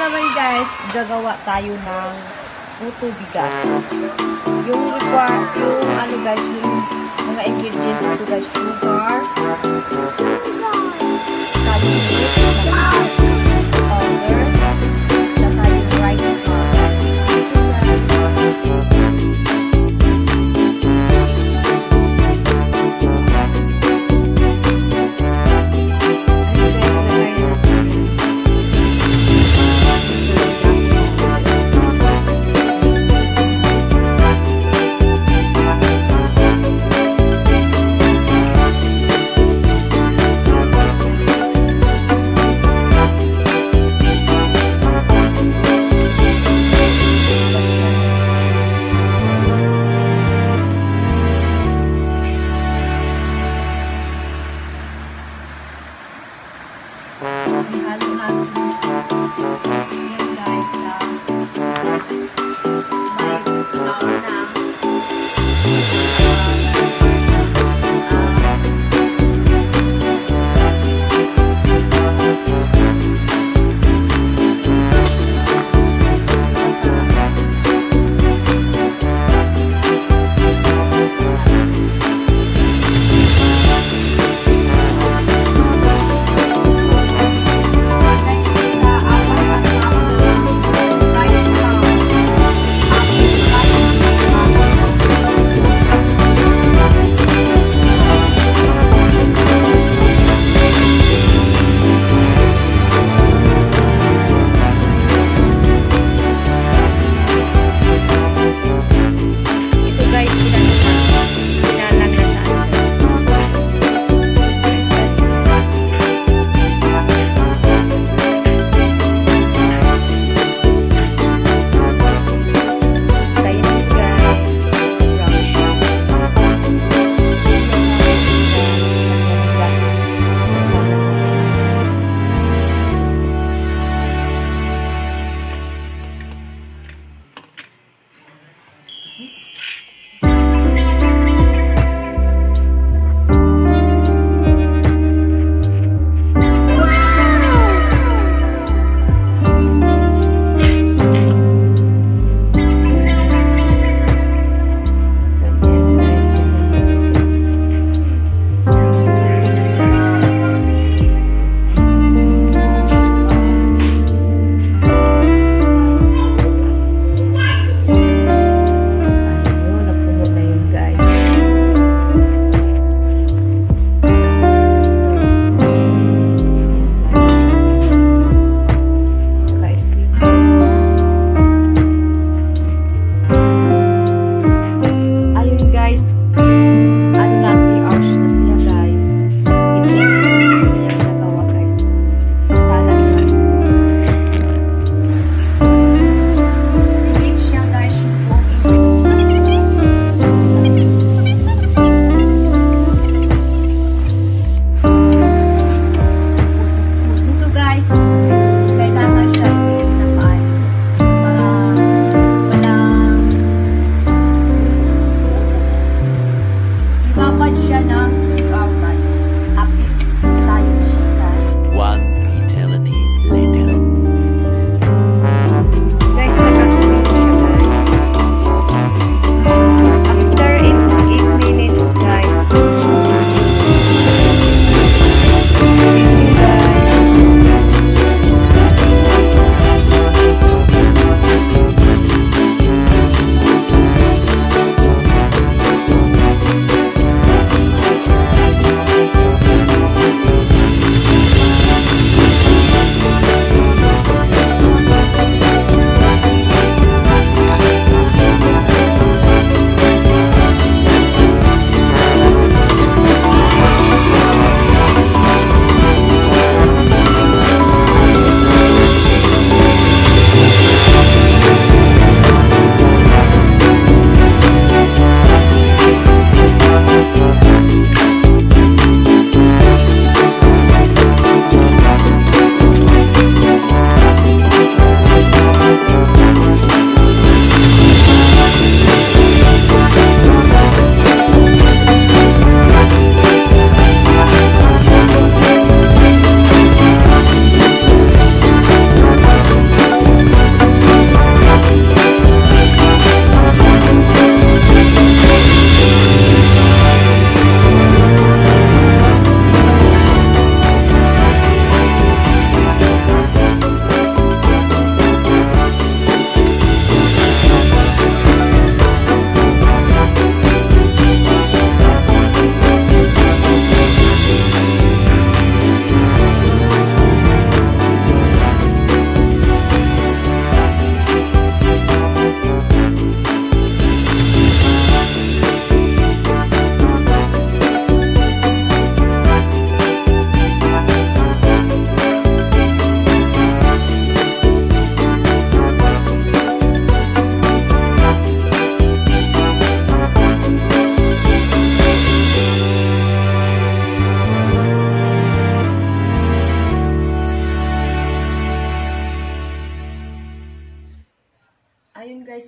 Naman guys, gagawa tayo ng puto bigas. Yung require, yung ano guys, yung mga ingredients ito guys, sugar, kalimit, powder, Yan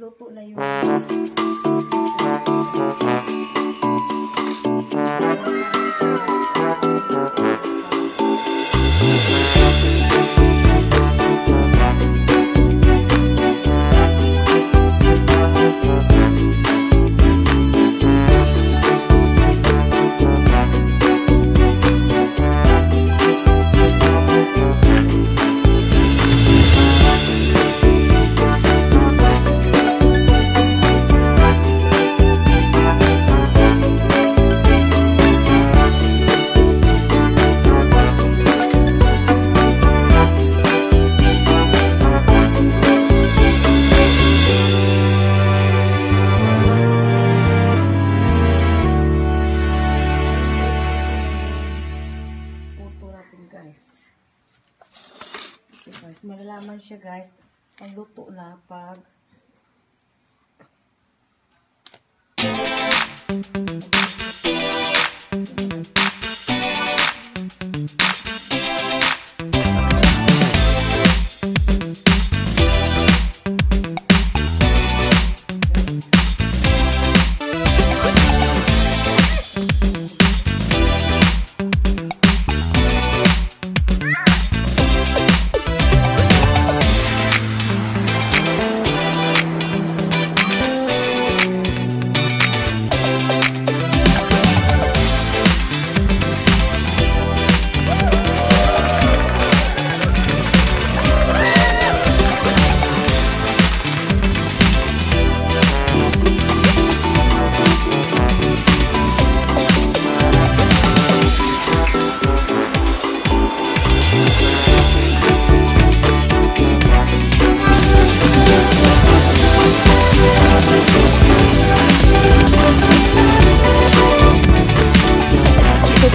luto na yun. puto siya guys. Ang luto na pag Ito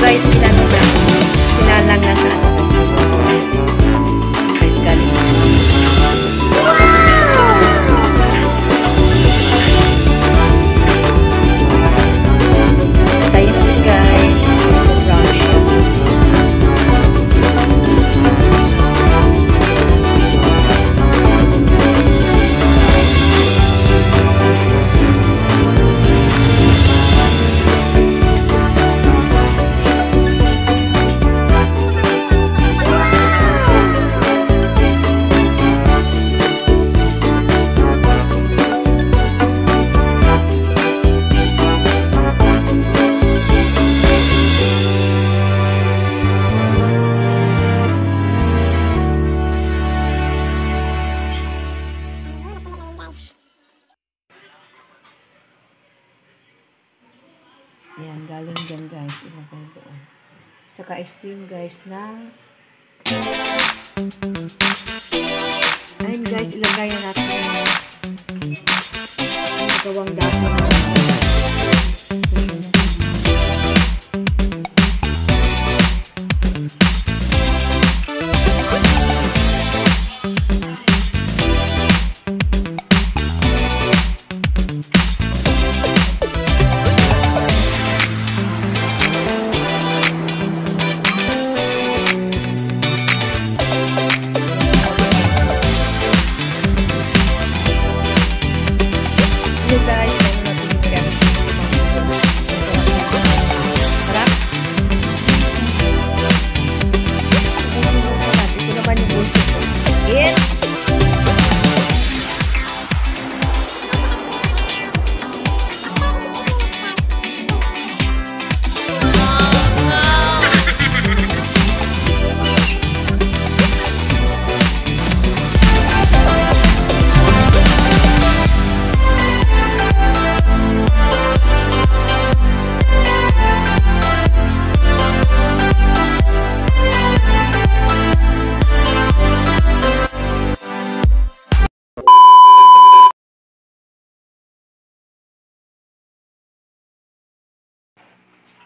guys, sinano steam guys na Ayun guys, ilagay na natin yung gawang dapo na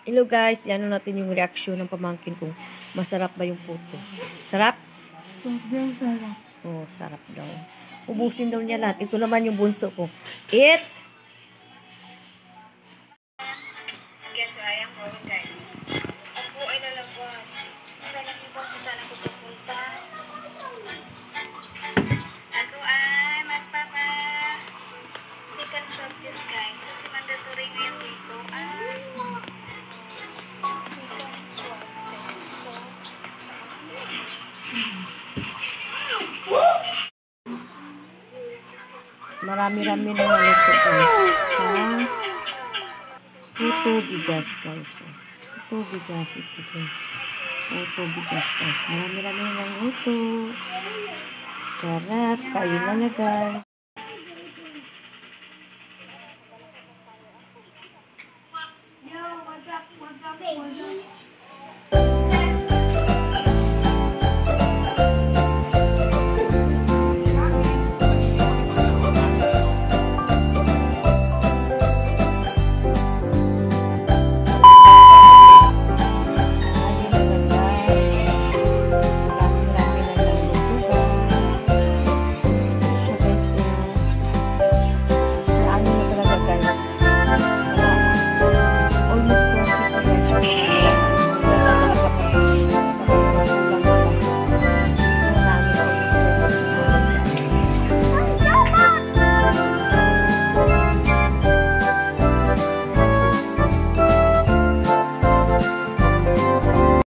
Hello guys, yan natin yung reaction ng pamangkin kung masarap ba yung puto. Sarap? Sobrang sarap. Oh, sarap daw. Ubusin daw niya lahat. Ito naman yung bunso ko. It! Guess where I am going guys? Ako ay lalabas. Alam niyo ba kung saan ako pupunta? Ako ay magpapa second shop this guys. Kasi mandatory ngayon dito. Marami-rami na nalito guys sa puto bigas guys. Puto bigas ito guys. Puto bigas guys. Marami-rami na nalito. Charap. Kayo na na guys.